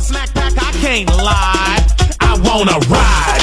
a snack I can't lie. I wanna ride.